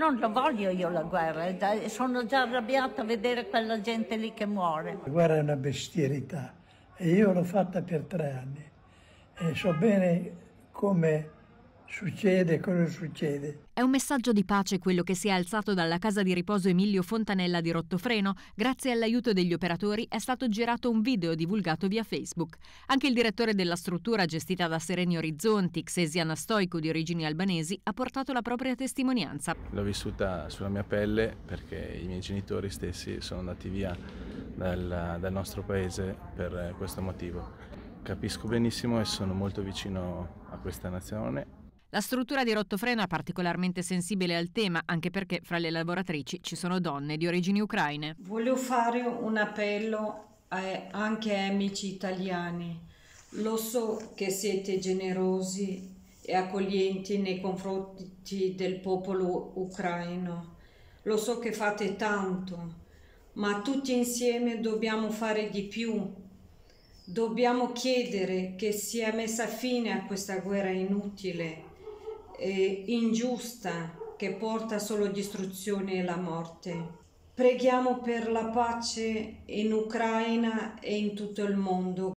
Non lo voglio io la guerra, sono già arrabbiata a vedere quella gente lì che muore. La guerra è una bestialità e io l'ho fatta per tre anni e so bene come succede, cosa succede. È un messaggio di pace quello che si è alzato dalla casa di riposo Emilio Fontanella di Rottofreno. Grazie all'aiuto degli operatori è stato girato un video divulgato via Facebook. Anche il direttore della struttura gestita da Sereni Orizzonti, Xesiana Stoico di origini albanesi, ha portato la propria testimonianza. L'ho vissuta sulla mia pelle perché i miei genitori stessi sono andati via dal, dal nostro paese per questo motivo. Capisco benissimo e sono molto vicino a questa nazione la struttura di Rottofreno è particolarmente sensibile al tema, anche perché fra le lavoratrici ci sono donne di origini ucraine. Voglio fare un appello anche ai amici italiani. Lo so che siete generosi e accoglienti nei confronti del popolo ucraino. Lo so che fate tanto, ma tutti insieme dobbiamo fare di più. Dobbiamo chiedere che sia messa fine a questa guerra inutile eh, ingiusta che porta solo distruzione e la morte. Preghiamo per la pace in Ucraina e in tutto il mondo.